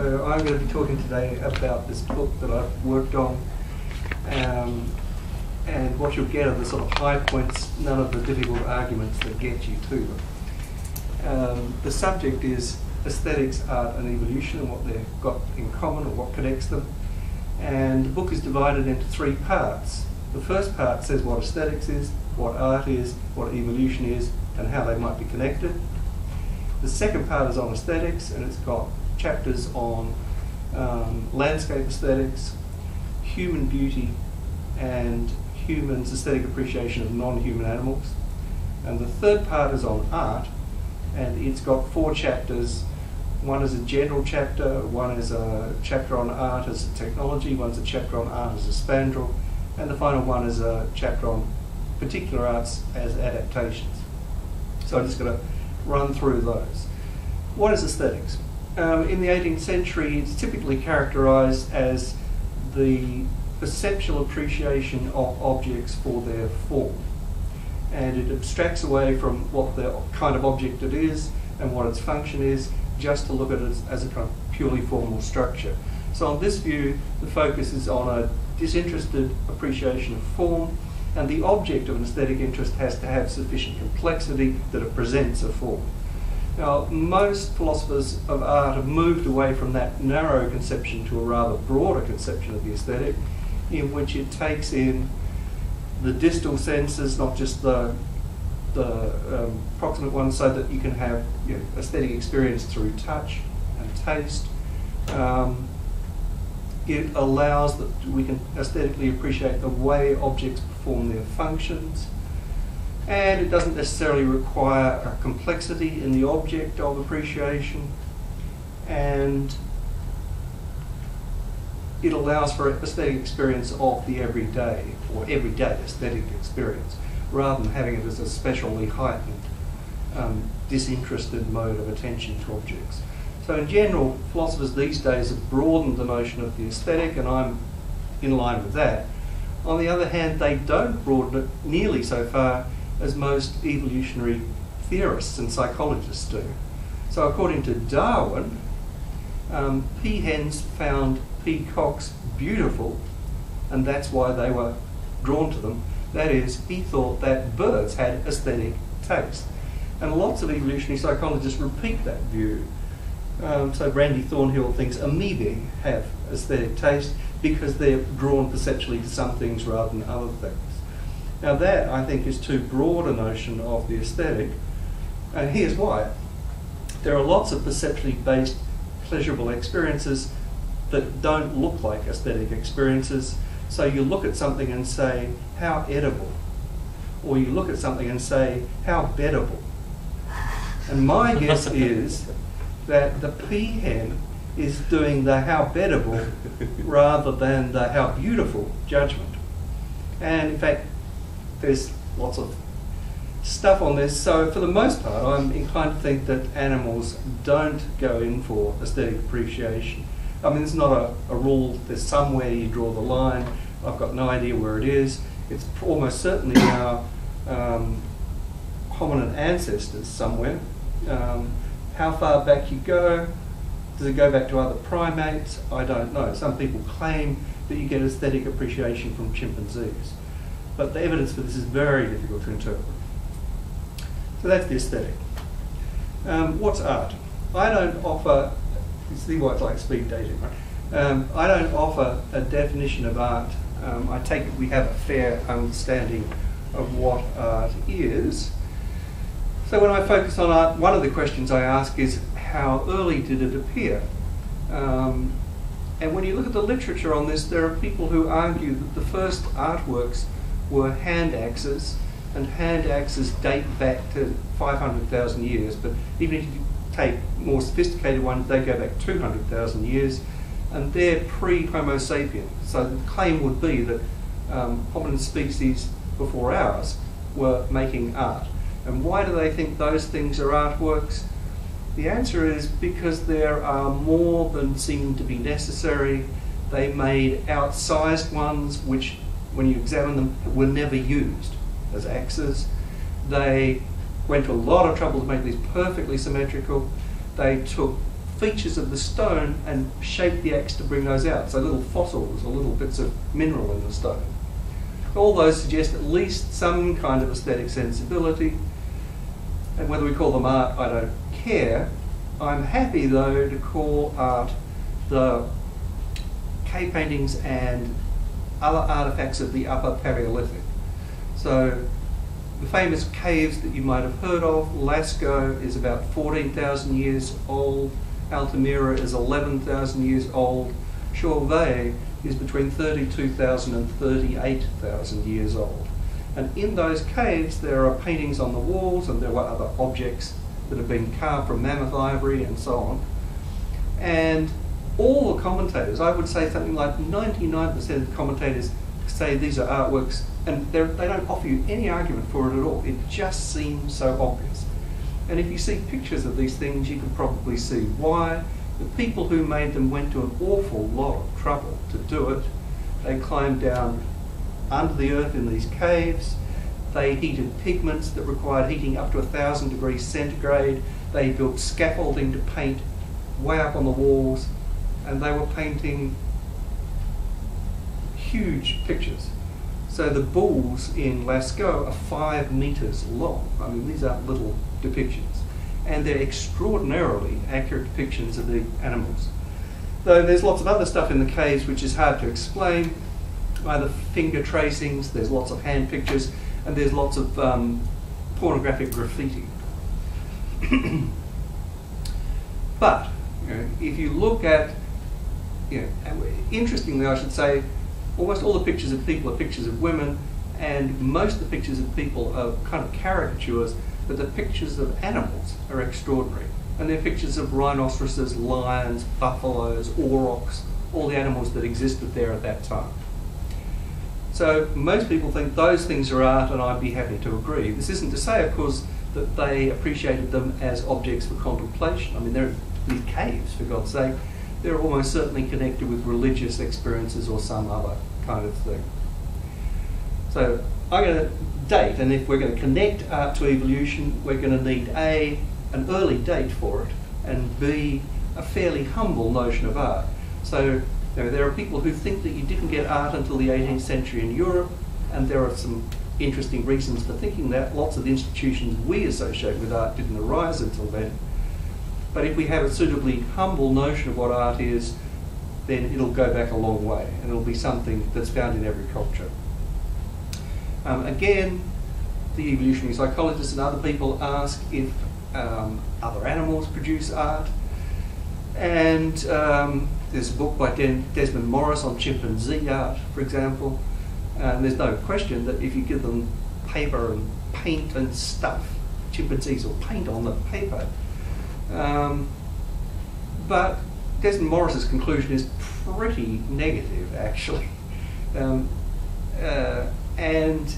So I'm going to be talking today about this book that I've worked on. Um, and what you'll get are the sort of high points, none of the difficult arguments that get you to them. Um, the subject is aesthetics, art and evolution and what they've got in common or what connects them. And the book is divided into three parts. The first part says what aesthetics is, what art is, what evolution is, and how they might be connected. The second part is on aesthetics, and it's got chapters on um, landscape aesthetics, human beauty, and humans' aesthetic appreciation of non-human animals. And the third part is on art, and it's got four chapters. One is a general chapter, one is a chapter on art as a technology, one's a chapter on art as a spandrel, and the final one is a chapter on particular arts as adaptations. So I'm just going to run through those. What is aesthetics? Um, in the 18th century, it's typically characterized as the perceptual appreciation of objects for their form. And it abstracts away from what the kind of object it is and what its function is, just to look at it as, as a kind of purely formal structure. So on this view, the focus is on a disinterested appreciation of form, and the object of an aesthetic interest has to have sufficient complexity that it presents a form. Now, most philosophers of art have moved away from that narrow conception to a rather broader conception of the aesthetic, in which it takes in the distal senses, not just the the um, proximate ones, so that you can have you know, aesthetic experience through touch and taste. Um, it allows that we can aesthetically appreciate the way objects perform their functions and it doesn't necessarily require a complexity in the object of appreciation and it allows for aesthetic experience of the everyday or everyday aesthetic experience rather than having it as a specially heightened um, disinterested mode of attention to objects. So in general, philosophers these days have broadened the notion of the aesthetic and I'm in line with that. On the other hand, they don't broaden it nearly so far as most evolutionary theorists and psychologists do. So, according to Darwin, um, peahens found peacocks beautiful, and that's why they were drawn to them. That is, he thought that birds had aesthetic taste. And lots of evolutionary psychologists repeat that view. Um, so Randy Thornhill thinks amoebae have aesthetic taste because they're drawn perceptually to some things rather than other things. Now that, I think, is too broad a notion of the aesthetic, and here's why. There are lots of perceptually based pleasurable experiences that don't look like aesthetic experiences. So you look at something and say, how edible? Or you look at something and say, how bettable? And my guess is that the peahen is doing the how bettable rather than the how beautiful judgment. And in fact, there's lots of stuff on this. So for the most part, I'm inclined to think that animals don't go in for aesthetic appreciation. I mean, it's not a, a rule. There's somewhere you draw the line. I've got no idea where it is. It's almost certainly our um, hominid ancestors somewhere. Um, how far back you go, does it go back to other primates? I don't know. Some people claim that you get aesthetic appreciation from chimpanzees. But the evidence for this is very difficult to interpret. So that's the aesthetic. Um, what's art? I don't offer, see why it's like speed dating, right? Um, I don't offer a definition of art. Um, I take it we have a fair understanding of what art is. So when I focus on art, one of the questions I ask is how early did it appear? Um, and when you look at the literature on this, there are people who argue that the first artworks were hand axes, and hand axes date back to 500,000 years. But even if you take more sophisticated ones, they go back 200,000 years, and they're pre-Homo sapien. So the claim would be that um, hominid species before ours were making art. And why do they think those things are artworks? The answer is because there are more than seem to be necessary. They made outsized ones which when you examine them, were never used as axes. They went to a lot of trouble to make these perfectly symmetrical. They took features of the stone and shaped the axe to bring those out. So little fossils or little bits of mineral in the stone. All those suggest at least some kind of aesthetic sensibility. And whether we call them art, I don't care. I'm happy though to call art the cave paintings and other artifacts of the Upper Paleolithic. So the famous caves that you might have heard of, Lascaux is about 14,000 years old, Altamira is 11,000 years old, Chauvet is between 32,000 and 38,000 years old. And in those caves there are paintings on the walls and there were other objects that have been carved from mammoth ivory and so on. And all the commentators, I would say something like 99% of the commentators say these are artworks and they don't offer you any argument for it at all. It just seems so obvious. And if you see pictures of these things, you can probably see why. The people who made them went to an awful lot of trouble to do it. They climbed down under the earth in these caves. They heated pigments that required heating up to 1,000 degrees centigrade. They built scaffolding to paint way up on the walls. And they were painting huge pictures. So the bulls in Lascaux are five metres long. I mean, these aren't little depictions. And they're extraordinarily accurate depictions of the animals. Though there's lots of other stuff in the caves which is hard to explain, either finger tracings, there's lots of hand pictures, and there's lots of um, pornographic graffiti. but you know, if you look at, you know, interestingly I should say, almost all the pictures of people are pictures of women, and most of the pictures of people are kind of caricatures, but the pictures of animals are extraordinary. And they're pictures of rhinoceroses, lions, buffaloes, aurochs, all the animals that existed there at that time. So most people think those things are art, and I'd be happy to agree. This isn't to say, of course, that they appreciated them as objects for contemplation. I mean, they're these caves, for God's sake. They're almost certainly connected with religious experiences or some other kind of thing. So I'm going to date, and if we're going to connect art to evolution, we're going to need A, an early date for it, and B, a fairly humble notion of art. So you know, there are people who think that you didn't get art until the 18th century in Europe, and there are some interesting reasons for thinking that. Lots of the institutions we associate with art didn't arise until then. But if we have a suitably humble notion of what art is, then it'll go back a long way and it'll be something that's found in every culture. Um, again, the evolutionary psychologists and other people ask if um, other animals produce art. And um, there's a book by Den Desmond Morris on chimpanzee art, for example. And there's no question that if you give them paper and paint and stuff, chimpanzees will paint on the paper. Um, but Desmond Morris's conclusion is pretty negative, actually. Um, uh, and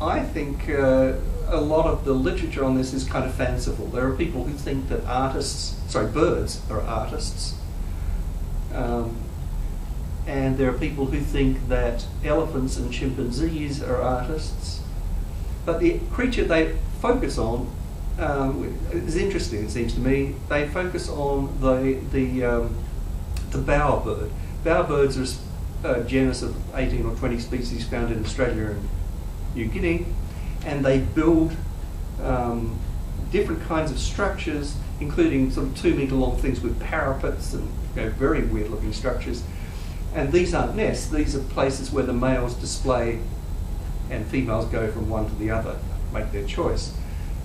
I think uh, a lot of the literature on this is kind of fanciful. There are people who think that artists, sorry, birds are artists. Um, and there are people who think that elephants and chimpanzees are artists. But the creature they focus on um, is interesting, it seems to me. They focus on the, the, um, the bowerbird. Bowerbirds are a genus of 18 or 20 species found in Australia and New Guinea, and they build um, different kinds of structures, including sort of two metre long things with parapets and you know, very weird looking structures. And these aren't nests, these are places where the males display and females go from one to the other, make their choice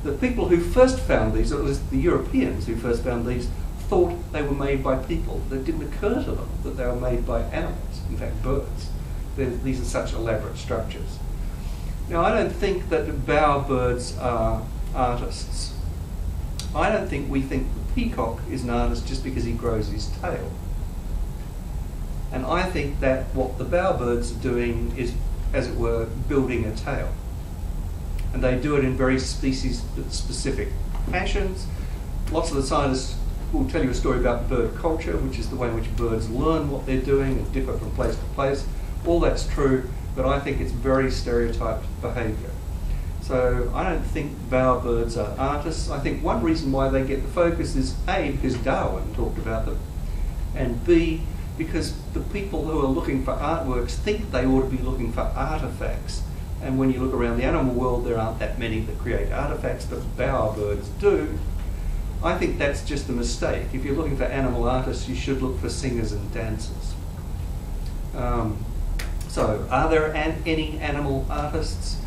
the people who first found these, or at least the Europeans who first found these, thought they were made by people. It didn't occur to them that they were made by animals, in fact birds. They're, these are such elaborate structures. Now I don't think that bowerbirds are artists. I don't think we think the peacock is an artist just because he grows his tail. And I think that what the bowerbirds are doing is, as it were, building a tail and they do it in very species-specific fashions. Lots of the scientists will tell you a story about bird culture, which is the way in which birds learn what they're doing and differ from place to place. All that's true, but I think it's very stereotyped behaviour. So I don't think bowerbirds are artists. I think one reason why they get the focus is A, because Darwin talked about them, and B, because the people who are looking for artworks think they ought to be looking for artifacts. And when you look around the animal world, there aren't that many that create artifacts, but bowerbirds do. I think that's just a mistake. If you're looking for animal artists, you should look for singers and dancers. Um, so, are there an, any animal artists?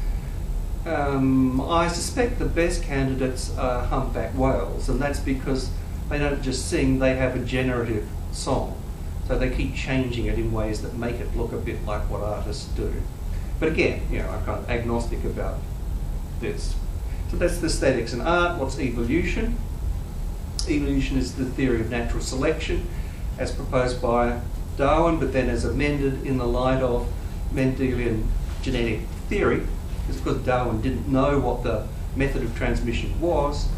Um, I suspect the best candidates are humpback whales, and that's because they don't just sing, they have a generative song. So they keep changing it in ways that make it look a bit like what artists do. But again, you know, I'm kind of agnostic about this. So that's the aesthetics and art. What's evolution? Evolution is the theory of natural selection as proposed by Darwin, but then as amended in the light of Mendelian genetic theory, because Darwin didn't know what the method of transmission was.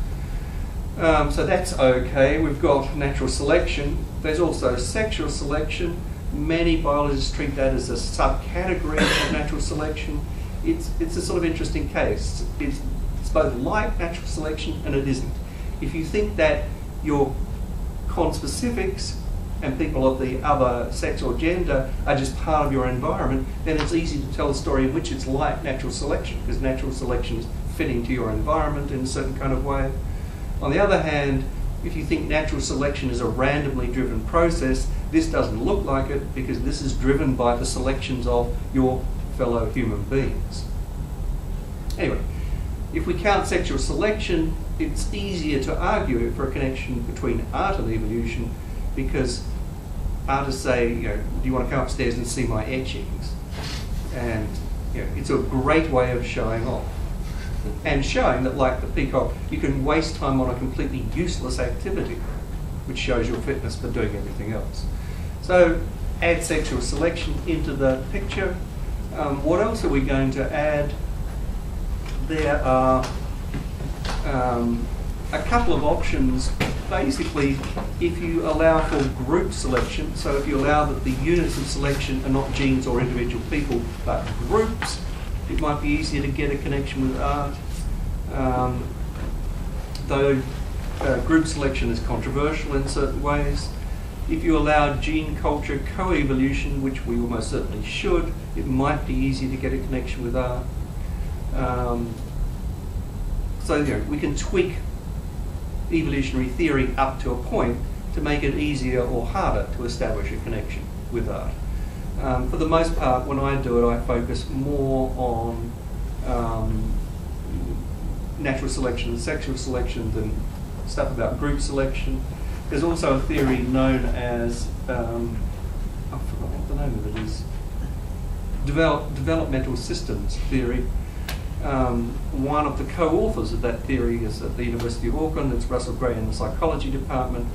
Um, so that's okay. We've got natural selection. There's also sexual selection. Many biologists treat that as a subcategory of natural selection. It's, it's a sort of interesting case. It's, it's both like natural selection and it isn't. If you think that your conspecifics and people of the other sex or gender are just part of your environment, then it's easy to tell a story in which it's like natural selection, because natural selection is fitting to your environment in a certain kind of way. On the other hand, if you think natural selection is a randomly driven process, this doesn't look like it because this is driven by the selections of your fellow human beings. Anyway, if we count sexual selection, it's easier to argue for a connection between art and evolution because artists say, you know, do you want to come upstairs and see my etchings? And you know, it's a great way of showing off. And showing that, like the peacock, you can waste time on a completely useless activity, which shows your fitness for doing everything else. So add sexual selection into the picture. Um, what else are we going to add? There are um, a couple of options. Basically, if you allow for group selection, so if you allow that the units of selection are not genes or individual people, but groups, it might be easier to get a connection with art. Um, though uh, group selection is controversial in certain ways. If you allow gene culture co-evolution, which we almost certainly should, it might be easy to get a connection with art. Um, so you know, we can tweak evolutionary theory up to a point to make it easier or harder to establish a connection with art. Um, for the most part, when I do it, I focus more on um, natural selection and sexual selection than stuff about group selection. There's also a theory known as, um, I forgot what the name of it is, develop, developmental systems theory, um, one of the co-authors of that theory is at the University of Auckland. It's Russell Gray in the psychology department.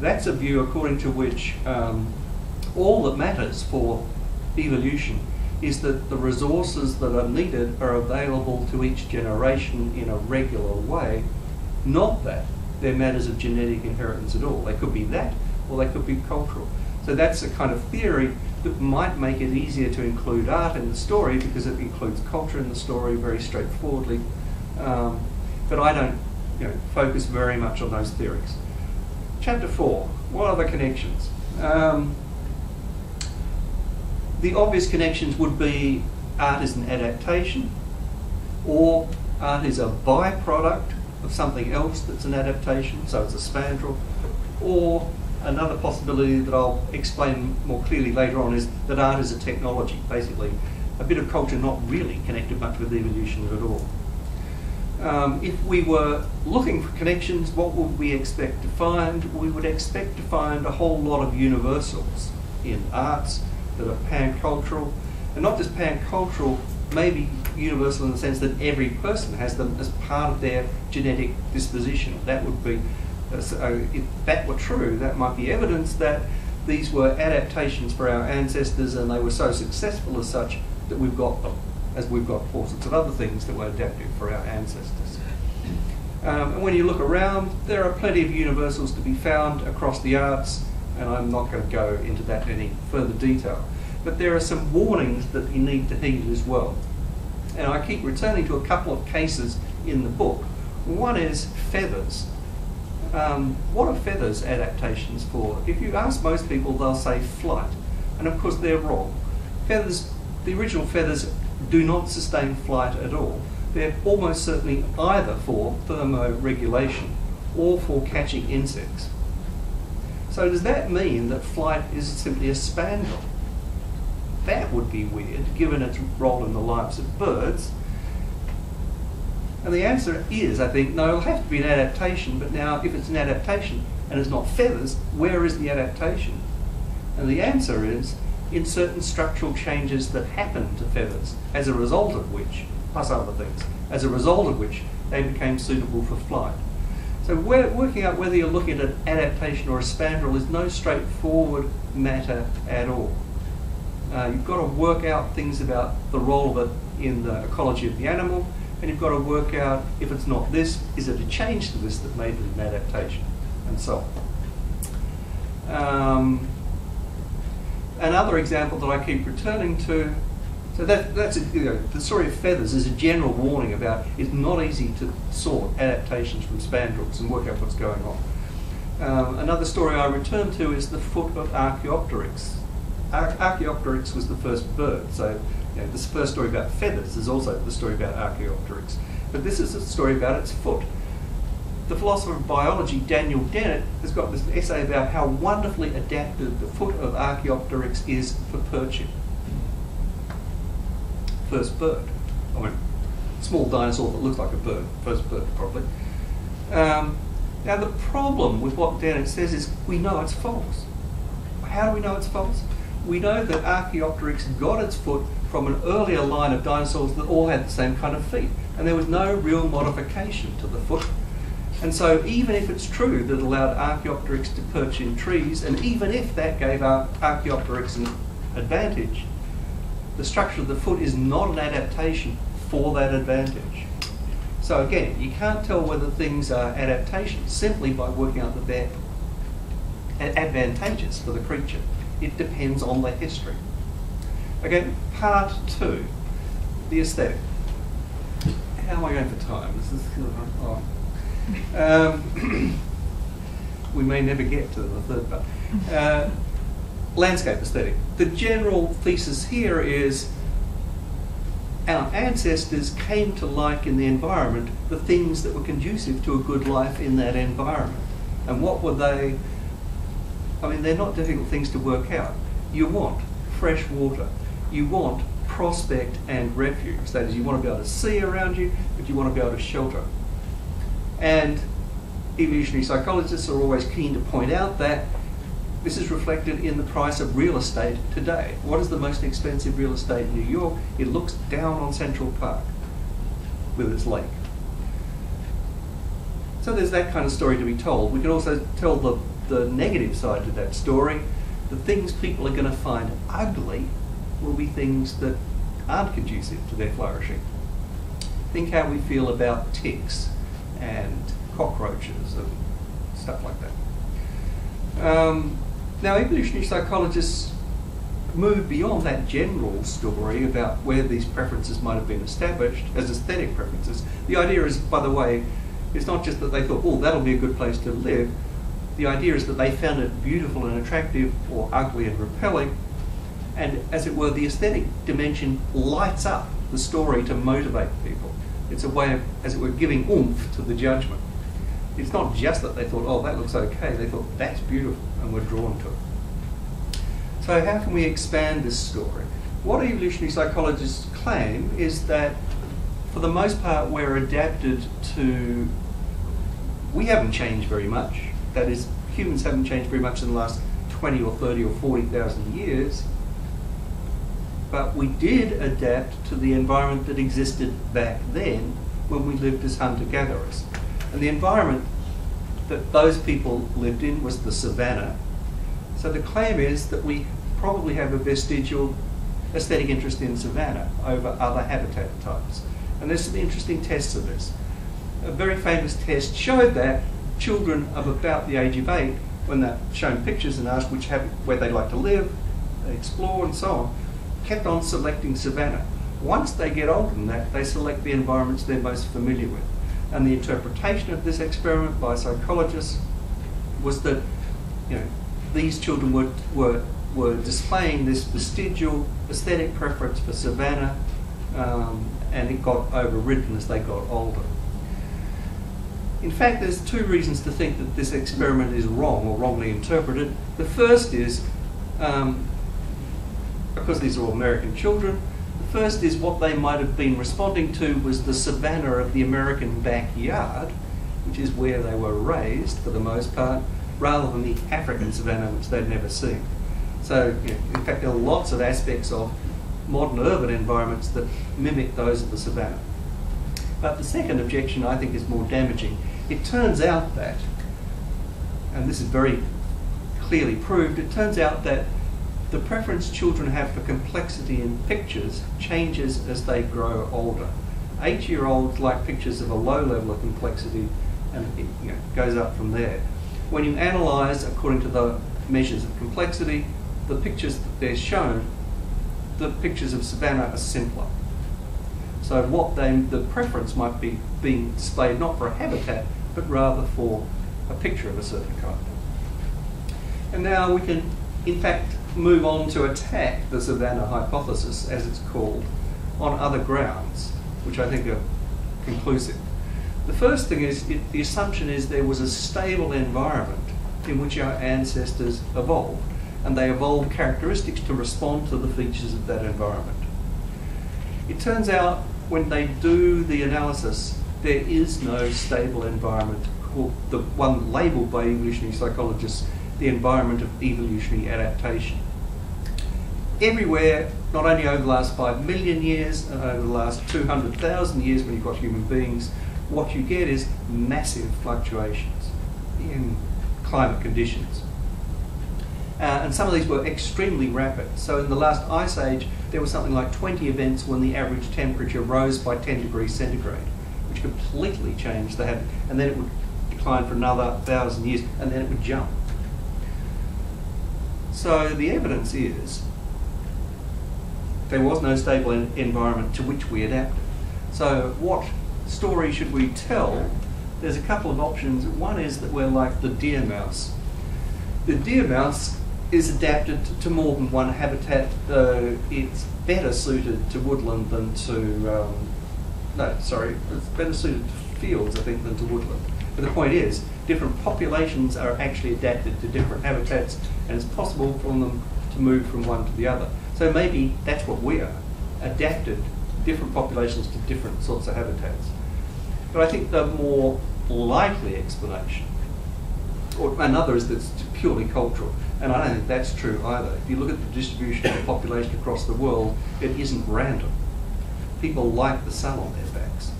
That's a view according to which um, all that matters for evolution is that the resources that are needed are available to each generation in a regular way, not that they're matters of genetic inheritance at all. They could be that, or they could be cultural. So that's a kind of theory that might make it easier to include art in the story because it includes culture in the story very straightforwardly. Um, but I don't you know, focus very much on those theories. Chapter 4, what are the connections? Um, the obvious connections would be art is an adaptation, or art is a byproduct of something else that's an adaptation, so it's a spandrel, or another possibility that I'll explain more clearly later on is that art is a technology, basically a bit of culture not really connected much with evolution at all. Um, if we were looking for connections, what would we expect to find? We would expect to find a whole lot of universals in arts that are pan-cultural, and not just pan-cultural, maybe universal in the sense that every person has them as part of their genetic disposition. That would be so if that were true, that might be evidence that these were adaptations for our ancestors and they were so successful as such that we've got them, as we've got all sorts of other things that were adapted for our ancestors. Um, and when you look around, there are plenty of universals to be found across the arts, and I'm not going to go into that in any further detail. But there are some warnings that you need to heed as well. And I keep returning to a couple of cases in the book. One is feathers. Um, what are feathers adaptations for? If you ask most people, they'll say flight. And of course, they're wrong. Feathers, the original feathers, do not sustain flight at all. They're almost certainly either for thermoregulation or for catching insects. So does that mean that flight is simply a spandrel? That would be weird, given its role in the lives of birds. And the answer is, I think, no, it'll have to be an adaptation, but now if it's an adaptation and it's not feathers, where is the adaptation? And the answer is in certain structural changes that happen to feathers, as a result of which, plus other things, as a result of which they became suitable for flight. So working out whether you're looking at an adaptation or a spandrel is no straightforward matter at all. Uh, you've got to work out things about the role of it in the ecology of the animal, and you've got to work out if it's not this, is it a change to this that made it an adaptation, and so on. Um, another example that I keep returning to, so that, that's a, you know, the story of feathers is a general warning about it's not easy to sort adaptations from spandrels and work out what's going on. Um, another story I return to is the foot of Archaeopteryx. Ar- Archaeopteryx was the first bird, so you know, this first story about feathers is also the story about Archaeopteryx. But this is a story about its foot the philosopher of biology, Daniel Dennett, has got this essay about how wonderfully adapted the foot of Archaeopteryx is for perching. First bird. I mean, small dinosaur that looks like a bird. First bird, probably. Um, now, the problem with what Dennett says is we know it's false. How do we know it's false? We know that Archaeopteryx got its foot from an earlier line of dinosaurs that all had the same kind of feet, and there was no real modification to the foot and so even if it's true that it allowed Archaeopteryx to perch in trees, and even if that gave Archaeopteryx an advantage, the structure of the foot is not an adaptation for that advantage. So again, you can't tell whether things are adaptations simply by working out that they're advantageous for the creature. It depends on the history. Okay, part two, the aesthetic. How am I going for time? This is, oh. Um, we may never get to the third part. Uh, landscape aesthetic. The general thesis here is our ancestors came to like in the environment the things that were conducive to a good life in that environment. And what were they? I mean, they're not difficult things to work out. You want fresh water. You want prospect and refuge. That is, you want to be able to see around you, but you want to be able to shelter. And evolutionary psychologists are always keen to point out that this is reflected in the price of real estate today. What is the most expensive real estate in New York? It looks down on Central Park with its lake. So there's that kind of story to be told. We can also tell the, the negative side to that story. The things people are going to find ugly will be things that aren't conducive to their flourishing. Think how we feel about ticks and cockroaches and stuff like that. Um, now, evolutionary psychologists move beyond that general story about where these preferences might have been established as aesthetic preferences. The idea is, by the way, it's not just that they thought, oh, that'll be a good place to live. The idea is that they found it beautiful and attractive or ugly and repelling. And as it were, the aesthetic dimension lights up the story to motivate people. It's a way of, as it were, giving oomph to the judgment. It's not just that they thought, oh, that looks okay. They thought, that's beautiful, and we're drawn to it. So how can we expand this story? What evolutionary psychologists claim is that, for the most part, we're adapted to... We haven't changed very much. That is, humans haven't changed very much in the last 20 or 30 or 40,000 years but we did adapt to the environment that existed back then when we lived as hunter-gatherers. And the environment that those people lived in was the savannah. So the claim is that we probably have a vestigial aesthetic interest in savannah over other habitat types. And there's some interesting tests of this. A very famous test showed that children of about the age of eight, when they're shown pictures and asked which where they'd like to live, explore and so on, kept on selecting savannah. Once they get older than that, they select the environments they're most familiar with. And the interpretation of this experiment by psychologists was that you know, these children were, were, were displaying this vestigial aesthetic preference for savanna, um, and it got overridden as they got older. In fact, there's two reasons to think that this experiment is wrong or wrongly interpreted. The first is, um, because these are all American children, the first is what they might have been responding to was the savannah of the American backyard, which is where they were raised for the most part, rather than the African savannah, which they'd never seen. So, in fact, there are lots of aspects of modern urban environments that mimic those of the savannah. But the second objection I think is more damaging. It turns out that, and this is very clearly proved, it turns out that the preference children have for complexity in pictures changes as they grow older. Eight year olds like pictures of a low level of complexity and it you know, goes up from there. When you analyse according to the measures of complexity, the pictures that they're shown, the pictures of savannah are simpler. So what they, the preference might be being displayed not for a habitat, but rather for a picture of a certain kind. And now we can, in fact, move on to attack the savannah hypothesis, as it's called, on other grounds, which I think are conclusive. The first thing is it, the assumption is there was a stable environment in which our ancestors evolved, and they evolved characteristics to respond to the features of that environment. It turns out when they do the analysis, there is no stable environment called the one labeled by evolutionary psychologists the environment of evolutionary adaptation. Everywhere, not only over the last five million years, and over the last 200,000 years when you've got human beings, what you get is massive fluctuations in climate conditions. Uh, and some of these were extremely rapid. So in the last ice age, there was something like 20 events when the average temperature rose by 10 degrees centigrade, which completely changed the habit. And then it would decline for another thousand years, and then it would jump. So the evidence is there was no stable environment to which we adapted. So what story should we tell? There's a couple of options. One is that we're like the deer mouse. The deer mouse is adapted to more than one habitat, though it's better suited to woodland than to, um, no, sorry, it's better suited to fields, I think, than to woodland. But the point is, different populations are actually adapted to different habitats, and it's possible for them to move from one to the other. So maybe that's what we are, adapted different populations to different sorts of habitats. But I think the more likely explanation, or another is that it's purely cultural. And I don't think that's true either. If you look at the distribution of the population across the world, it isn't random. People like the sun on their backs.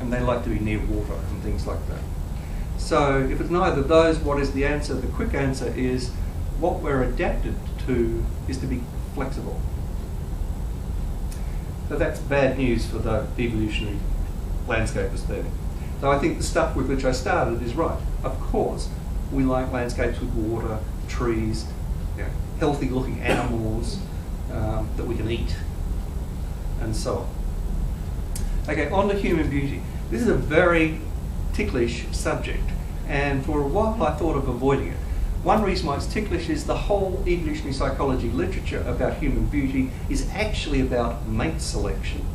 And they like to be near water and things like that. So if it's neither of those, what is the answer? The quick answer is what we're adapted to is to be flexible. So that's bad news for the evolutionary landscape aesthetic. So I think the stuff with which I started is right. Of course, we like landscapes with water, trees, you know, healthy looking animals um, that we can eat, and so on. Okay, on to human beauty. This is a very ticklish subject, and for a while I thought of avoiding it. One reason why it's ticklish is the whole evolutionary psychology literature about human beauty is actually about mate selection.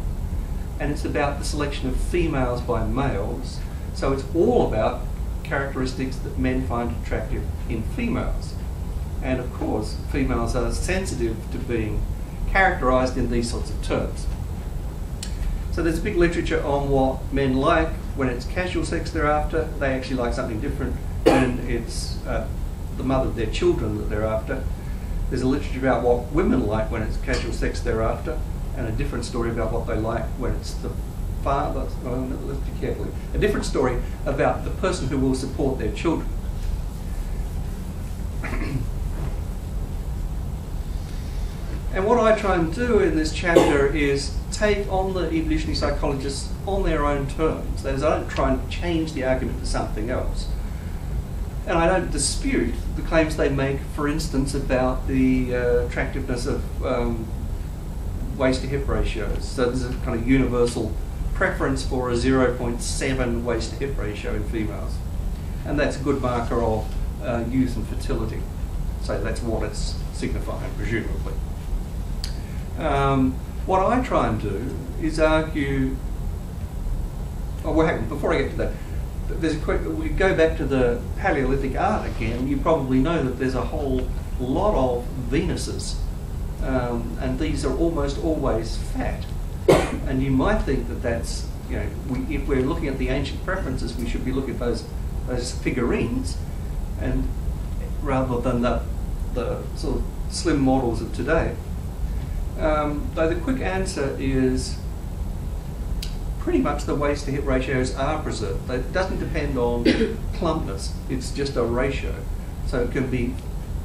And it's about the selection of females by males. So it's all about characteristics that men find attractive in females. And of course, females are sensitive to being characterised in these sorts of terms. So there's a big literature on what men like when it's casual sex they're after. They actually like something different when it's uh, the mother of their children that they're after. There's a literature about what women like when it's casual sex they're after, and a different story about what they like when it's the father, let's be careful, a different story about the person who will support their children. and what I try and do in this chapter is take on the evolutionary psychologists on their own terms. That is, I don't try and change the argument to something else. And I don't dispute the claims they make, for instance, about the uh, attractiveness of um, waist to hip ratios. So there's a kind of universal preference for a 0.7 waist to hip ratio in females. And that's a good marker of uh, youth and fertility. So that's what it's signifying, presumably. Um, what I try and do is argue. Oh, well, hang on, before I get to that, there's a quick. We go back to the Paleolithic art again. You probably know that there's a whole lot of Venuses, um, and these are almost always fat. And you might think that that's you know, we, if we're looking at the ancient preferences, we should be looking at those those figurines, and rather than the the sort of slim models of today. Um, though the quick answer is pretty much the waist to hip ratios are preserved. It doesn't depend on plumpness, it's just a ratio. So it can be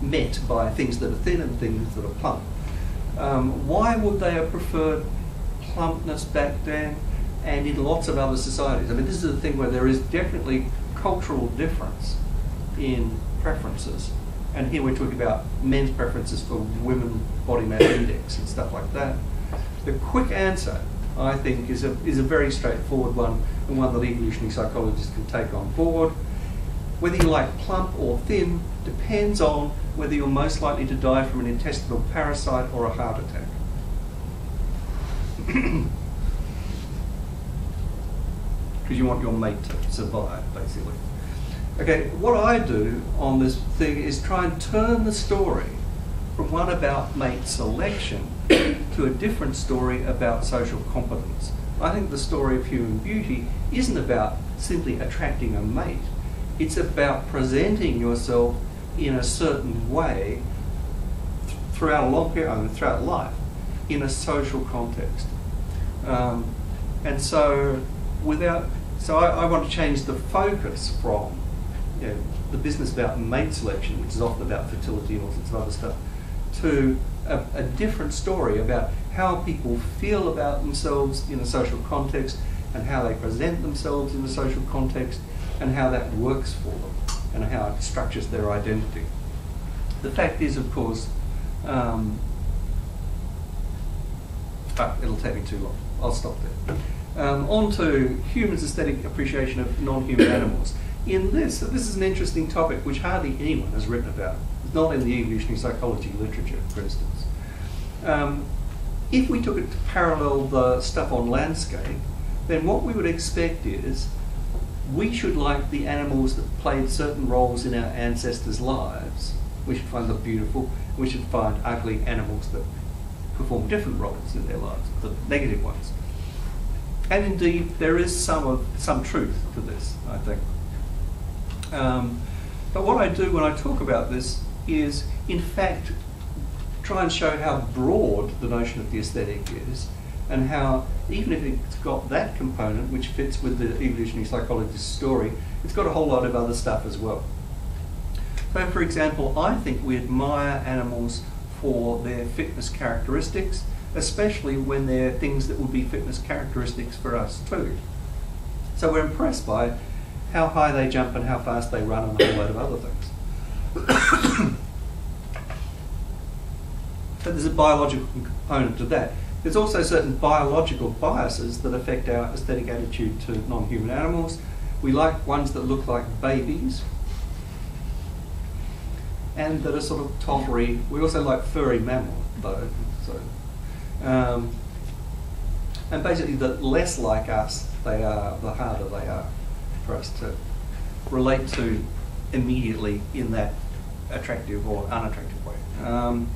met by things that are thin and things that are plump. Um, why would they have preferred plumpness back then and in lots of other societies? I mean, this is the thing where there is definitely cultural difference in preferences. And here we're talking about men's preferences for women body mass index and stuff like that. The quick answer, I think, is a, is a very straightforward one and one that evolutionary psychologists can take on board. Whether you like plump or thin depends on whether you're most likely to die from an intestinal parasite or a heart attack. Because you want your mate to survive, basically. Okay, what I do on this thing is try and turn the story from one about mate selection to a different story about social competence. I think the story of human beauty isn't about simply attracting a mate. It's about presenting yourself in a certain way throughout a long period, I mean, throughout life, in a social context. Um, and so, without, so I, I want to change the focus from you know, the business about mate selection, which is often about fertility and all sorts of other stuff, to a, a, different story about how people feel about themselves in a social context and how they present themselves in a social context and how that works for them and how it structures their identity. The fact is, of course, um, oh, it'll take me too long. I'll stop there. Um, on to humans' aesthetic appreciation of non-human animals in this, this is an interesting topic which hardly anyone has written about. It's not in the evolutionary psychology literature, for instance. Um, if we took it to parallel the stuff on landscape, then what we would expect is we should like the animals that played certain roles in our ancestors' lives. We should find them beautiful. We should find ugly animals that perform different roles in their lives, the negative ones. And indeed, there is some of some truth to this, I think. Um, but what I do when I talk about this is, in fact, try and show how broad the notion of the aesthetic is, and how, even if it's got that component, which fits with the evolutionary psychologist's story, it's got a whole lot of other stuff as well. So, for example, I think we admire animals for their fitness characteristics, especially when they're things that would be fitness characteristics for us too. So we're impressed by how high they jump and how fast they run and a whole load of other things. but there's a biological component to that. There's also certain biological biases that affect our aesthetic attitude to non-human animals. We like ones that look like babies and that are sort of tottery. We also like furry mammal though. So, um, and basically, the less like us they are, the harder they are for us to relate to immediately in that attractive or unattractive way. Um,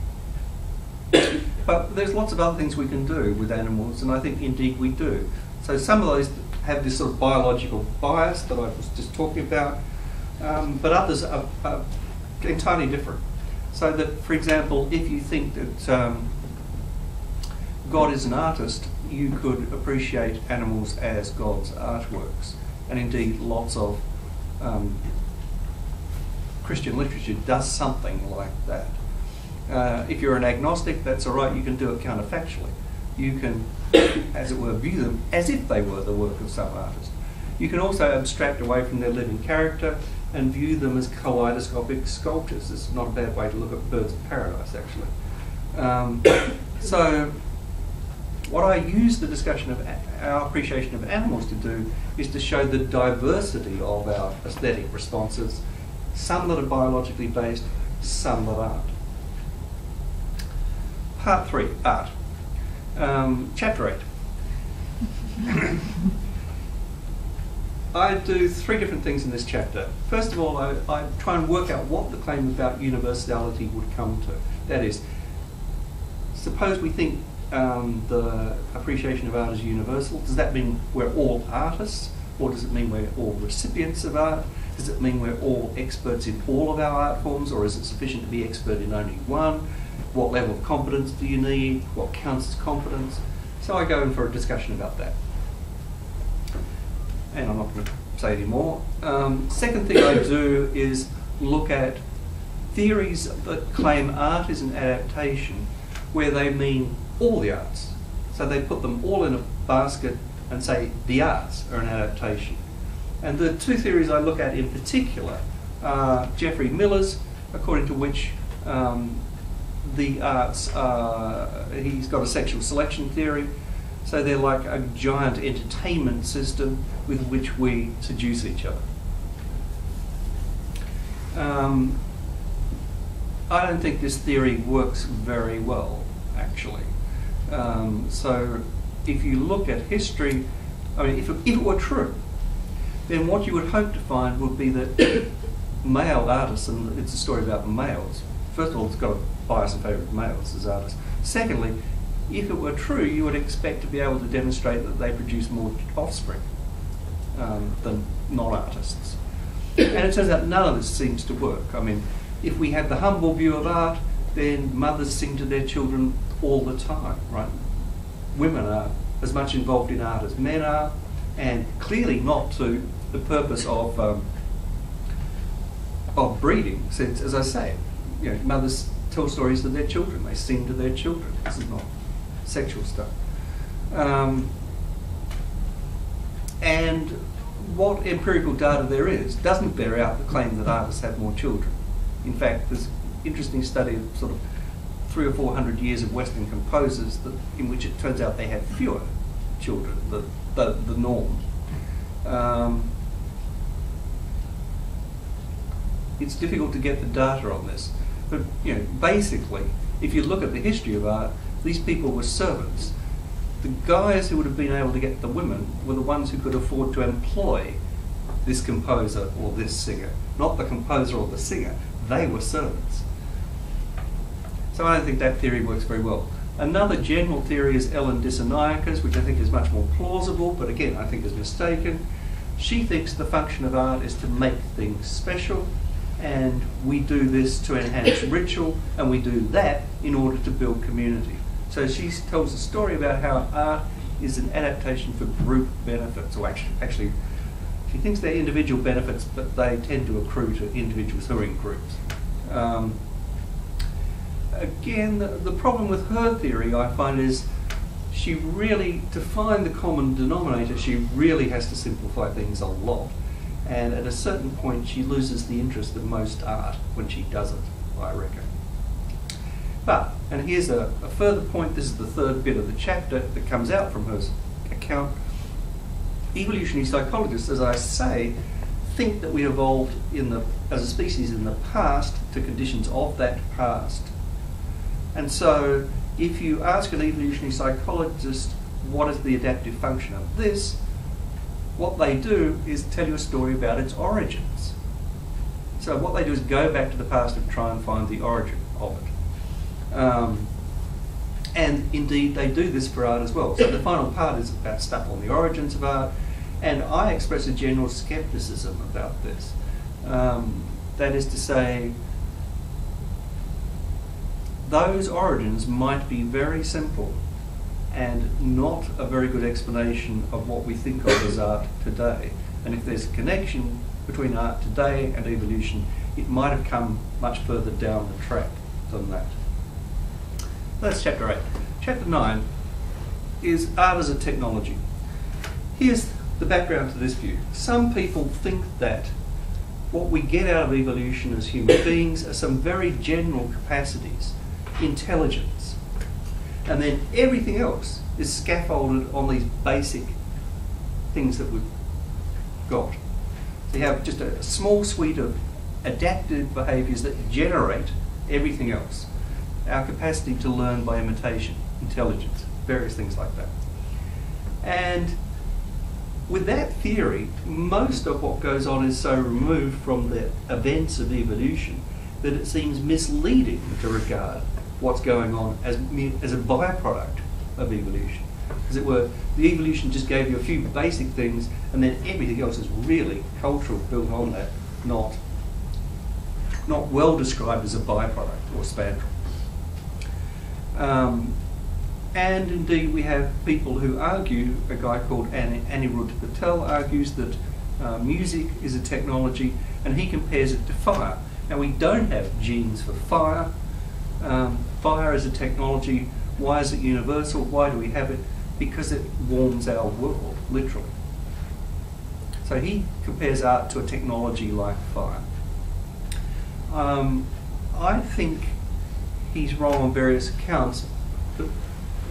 but there's lots of other things we can do with animals, and I think indeed we do. So some of those have this sort of biological bias that I was just talking about, um, but others are, are, entirely different. So that, for example, if you think that um, God is an artist, you could appreciate animals as God's artworks and indeed lots of um, Christian literature does something like that. Uh, if you're an agnostic, that's all right, you can do it counterfactually. You can, as it were, view them as if they were the work of some artist. You can also abstract away from their living character and view them as kaleidoscopic sculptures. It's not a bad way to look at birds of paradise, actually. Um, so What I use the discussion of our appreciation of animals to do is to show the diversity of our aesthetic responses, some that are biologically based, some that aren't. Part three, art. Um, chapter eight. I do three different things in this chapter. First of all, I, I, try and work out what the claim about universality would come to. That is, suppose we think um, the appreciation of art is universal. Does that mean we're all artists? Or does it mean we're all recipients of art? Does it mean we're all experts in all of our art forms? Or is it sufficient to be expert in only one? What level of competence do you need? What counts as competence? So I go in for a discussion about that and I'm not going to say any more. Um, second thing I do is look at theories that claim art is an adaptation where they mean all the arts. So they put them all in a basket and say the arts are an adaptation. And the two theories I look at in particular are Geoffrey Miller's, according to which um, the arts, are, he's got a sexual selection theory, so they're like a giant entertainment system with which we seduce each other. Um, I don't think this theory works very well, actually. Um, so if you look at history, I mean, if it, if it were true, then what you would hope to find would be that male artists, and it's a story about males, first of all, it's got a bias in favour of males as artists. Secondly, if it were true, you would expect to be able to demonstrate that they produce more offspring um, than non-artists. And it turns out none of this seems to work. I mean, if we had the humble view of art, then mothers sing to their children all the time, right? Women are as much involved in art as men are, and clearly not to the purpose of um, of breeding. Since, as I say, you know, mothers tell stories to their children; they sing to their children. This is not sexual stuff. Um, and what empirical data there is doesn't bear out the claim that artists have more children. In fact, there's interesting study of sort of three or four hundred years of Western composers that, in which it turns out they have fewer children, the, the, the norm. Um, it's difficult to get the data on this, but you know, basically, if you look at the history of art, these people were servants. The guys who would have been able to get the women were the ones who could afford to employ this composer or this singer, not the composer or the singer. They were servants. So I don't think that theory works very well. Another general theory is Ellen Dissanayake's, which I think is much more plausible, but again, I think is mistaken. She thinks the function of art is to make things special, and we do this to enhance ritual, and we do that in order to build community. So she tells a story about how art is an adaptation for group benefits, or actually, actually she thinks they're individual benefits, but they tend to accrue to individuals who are in groups. Um, again, the, the problem with her theory, I find, is she really, to find the common denominator, she really has to simplify things a lot. And at a certain point, she loses the interest of most art when she does it, I reckon. But, and here's a, a, further point, this is the third bit of the chapter that comes out from her account. Evolutionary psychologists, as I say, think that we evolved in the, as a species in the past to conditions of that past. And so, if you ask an evolutionary psychologist what is the adaptive function of this, what they do is tell you a story about its origins. So what they do is go back to the past and try and find the origin of it. Um, and indeed, they do this for art as well. So the final part is about stuff on the origins of art, and I express a general skepticism about this. Um, that is to say, those origins might be very simple and not a very good explanation of what we think of as art today. And if there's a connection between art today and evolution, it might have come much further down the track than that. That's chapter 8. Chapter 9 is art as a technology. Here's the background to this view. Some people think that what we get out of evolution as human beings are some very general capacities, intelligence, and then everything else is scaffolded on these basic things that we've got. So you have just a small suite of adaptive behaviours that generate everything else. Our capacity to learn by imitation, intelligence, various things like that. And with that theory, most of what goes on is so removed from the events of evolution that it seems misleading to regard what's going on as, as a byproduct of evolution. As it were, the evolution just gave you a few basic things and then everything else is really cultural built on that, not, not well described as a byproduct or spandrel. Um, and indeed, we have people who argue, a guy called Aniruddh Patel argues that uh, music is a technology and he compares it to fire. Now, we don't have genes for fire. Um, fire is a technology. Why is it universal? Why do we have it? Because it warms our world, literally. So he compares art to a technology like fire. Um, I think he's wrong on various accounts, but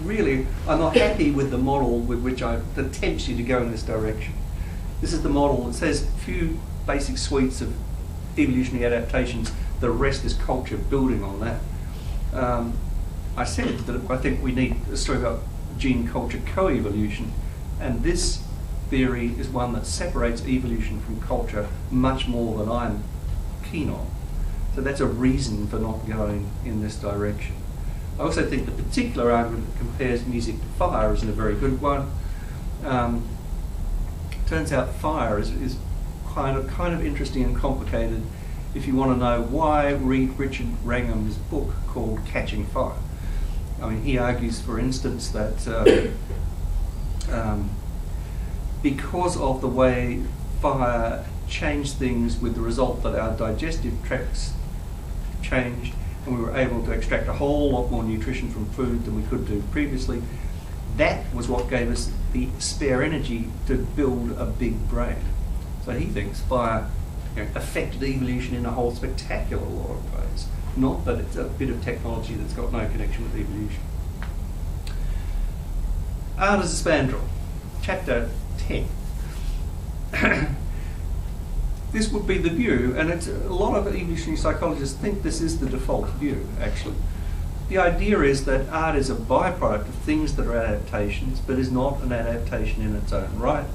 really, I'm not happy with the model with which I that tempts you to go in this direction. This is the model that says a few basic suites of evolutionary adaptations. The rest is culture building on that. Um, I said that I think we need a story about gene culture co-evolution, and this theory is one that separates evolution from culture much more than I'm keen on. So that's a reason for not going in this direction. I also think the particular argument that compares music to fire isn't a very good one. Um, turns out fire is, is kind of kind of interesting and complicated if you want to know why read Richard Wrangham's book called Catching Fire. I mean, he argues, for instance, that uh, um, because of the way fire changed things with the result that our digestive tracts changed, and we were able to extract a whole lot more nutrition from food than we could do previously. That was what gave us the spare energy to build a big brain. So he thinks fire you know, affected evolution in a whole spectacular lot of ways, not that it's a bit of technology that's got no connection with evolution. Art as a spandrel, chapter 10. this would be the view, and a lot of evolutionary psychologists think this is the default view, actually. The idea is that art is a byproduct of things that are adaptations, but is not an adaptation in its own right.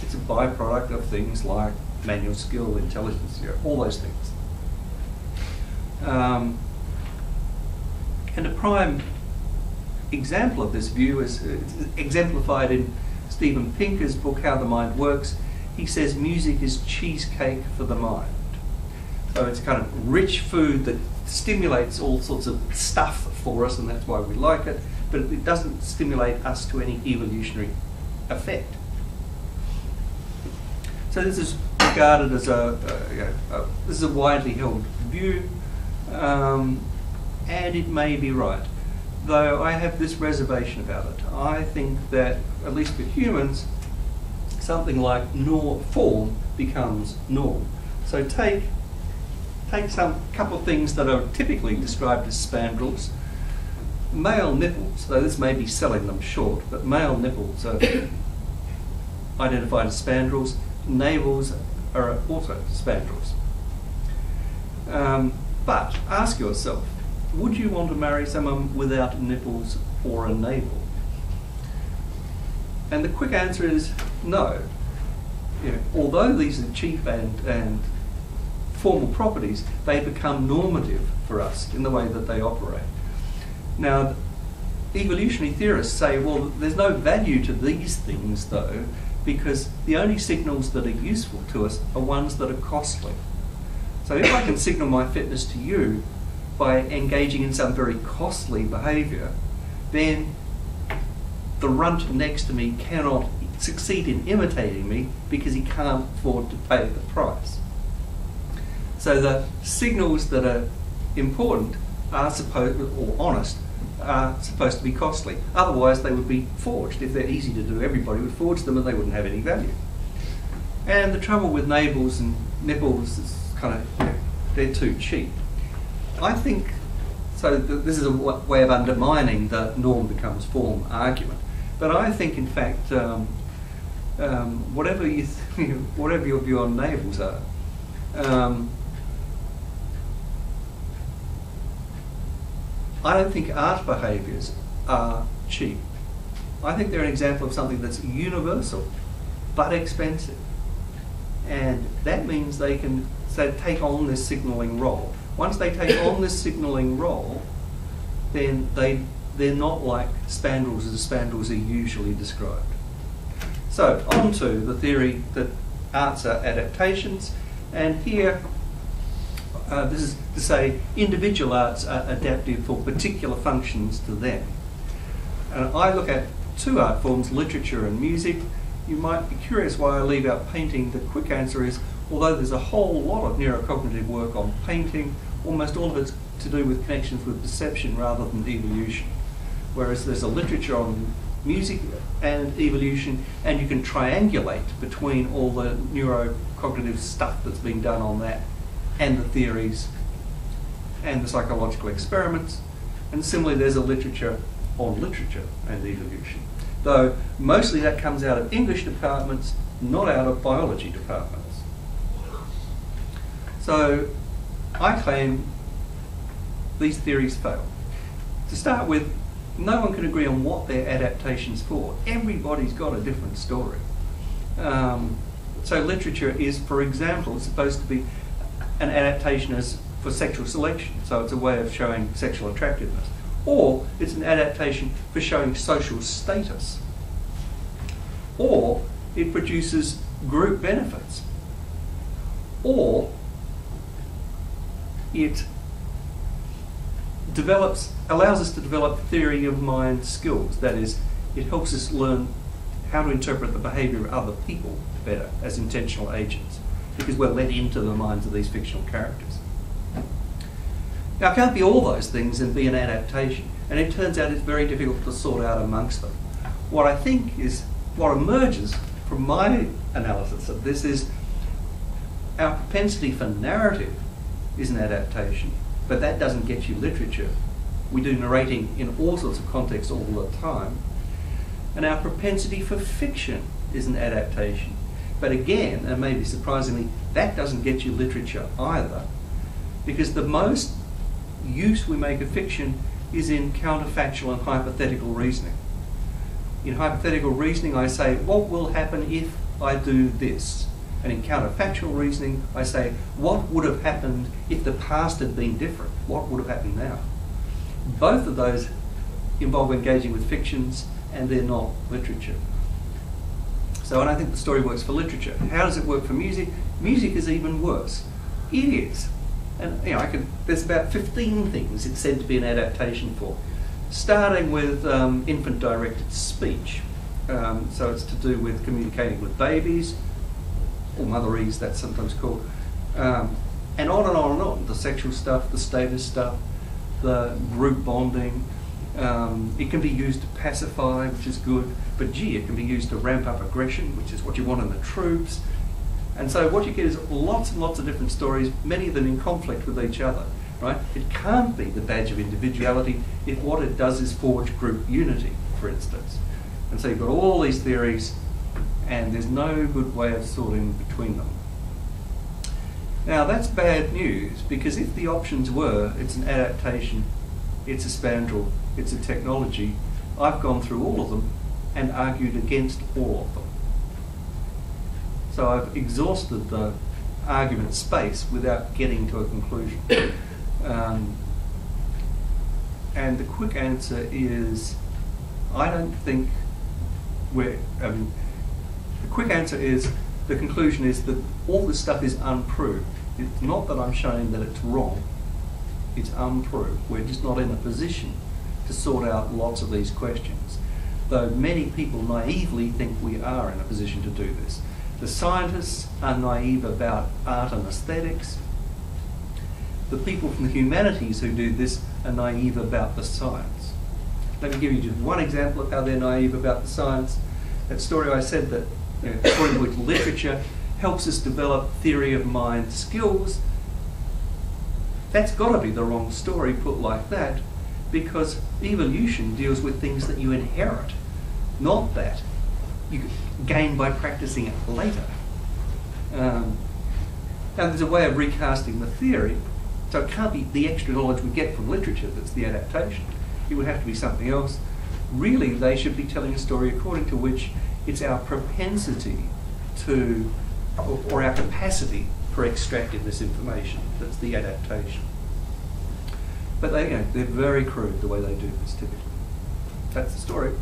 It's a byproduct of things like manual skill, intelligence, you know, all those things. Um, and a prime example of this view is uh, exemplified in Steven Pinker's book, How the Mind Works, he says music is cheesecake for the mind. So it's kind of rich food that stimulates all sorts of stuff for us, and that's why we like it, but it doesn't stimulate us to any evolutionary effect. So this is regarded as a, a, a this is a widely held view, um, and it may be right. Though I have this reservation about it. I think that, at least for humans, something like norm, form becomes norm. So take take some couple of things that are typically described as spandrels. Male nipples, though this may be selling them short, but male nipples are identified as spandrels. Navels are also spandrels. Um, but ask yourself, would you want to marry someone without nipples or a navel? And the quick answer is no. You know, although these are cheap and, and formal properties, they become normative for us in the way that they operate. Now, evolutionary theorists say, well, there's no value to these things, though, because the only signals that are useful to us are ones that are costly. So if I can signal my fitness to you by engaging in some very costly behaviour, then the runt next to me cannot succeed in imitating me because he can't afford to pay the price. So the signals that are important are supposed, or honest, are supposed to be costly. Otherwise, they would be forged. If they're easy to do, everybody would forge them and they wouldn't have any value. And the trouble with navels and nipples is kind of, they're too cheap. I think, so th this is a way of undermining the norm becomes form argument. But I think, in fact, um, um, whatever you whatever your view on navels are, um, I don't think art behaviours are cheap. I think they're an example of something that's universal but expensive. And that means they can say, take on this signalling role. Once they take on this signalling role, then they, they're not like spandrels as spandrels are usually described. So, on to the theory that arts are adaptations. And here, uh, this is to say individual arts are adaptive for particular functions to them. And I look at two art forms, literature and music. You might be curious why I leave out painting. The quick answer is, although there's a whole lot of neurocognitive work on painting, almost all of it's to do with connections with perception rather than evolution. Whereas there's a literature on music and evolution, and you can triangulate between all the neurocognitive stuff that's been done on that and the theories and the psychological experiments. And similarly, there's a literature on literature and evolution. Though mostly that comes out of English departments, not out of biology departments. So I claim these theories fail. To start with, no one can agree on what their adaptation's for. Everybody's got a different story. Um, so literature is, for example, supposed to be an adaptation as for sexual selection. So it's a way of showing sexual attractiveness. Or it's an adaptation for showing social status. Or it produces group benefits. Or it develops, allows us to develop theory of mind skills. That is, it helps us learn how to interpret the behaviour of other people better as intentional agents because we're let into the minds of these fictional characters. Now, it can't be all those things and be an adaptation, and it turns out it's very difficult to sort out amongst them. What I think is, what emerges from my analysis of this is our propensity for narrative is an adaptation, but that doesn't get you literature. We do narrating in all sorts of contexts all the time. And our propensity for fiction is an adaptation. But again, and maybe surprisingly, that doesn't get you literature either, because the most use we make of fiction is in counterfactual and hypothetical reasoning. In hypothetical reasoning, I say, what will happen if I do this? And in counterfactual reasoning, I say, what would have happened if the past had been different? What would have happened now? Both of those involve engaging with fictions, and they're not literature. So and I think the story works for literature. How does it work for music? Music is even worse. It is. And you know, I could, there's about 15 things it's said to be an adaptation for. Starting with um, infant directed speech. Um, so it's to do with communicating with babies, or Mother motherese, that's sometimes called. Um, and on and on and on. The sexual stuff, the status stuff, the group bonding, um, it can be used to pacify, which is good, but gee, it can be used to ramp up aggression, which is what you want in the troops. And so what you get is lots and lots of different stories, many of them in conflict with each other, right? It can't be the badge of individuality if what it does is forge group unity, for instance. And so you've got all these theories, and there's no good way of sorting between them. Now that's bad news, because if the options were, it's an adaptation, it's a spandrel, it's a technology. I've gone through all of them and argued against all of them. So I've exhausted the argument space without getting to a conclusion. Um, and the quick answer is I don't think we're, the quick answer is the conclusion is that all this stuff is unproved. It's not that I'm showing that it's wrong, it's unproved. We're just not in a position to sort out lots of these questions, though many people naively think we are in a position to do this. The scientists are naive about art and aesthetics. The people from the humanities who do this are naive about the science. Let me give you just one example of how they're naive about the science. That story I said that, according to which literature helps us develop theory of mind skills. That's got to be the wrong story put like that because evolution deals with things that you inherit. not that you gain by practicing it later. Um, now, there's a way of recasting the theory, so it can't be the extra knowledge we get from literature that's the adaptation. It would have to be something else. Really, they should be telling a story according to which it's our propensity to, or, our capacity for extracting this information that's the adaptation. But they, you know, they're very crude the way they do this typically. That's the story.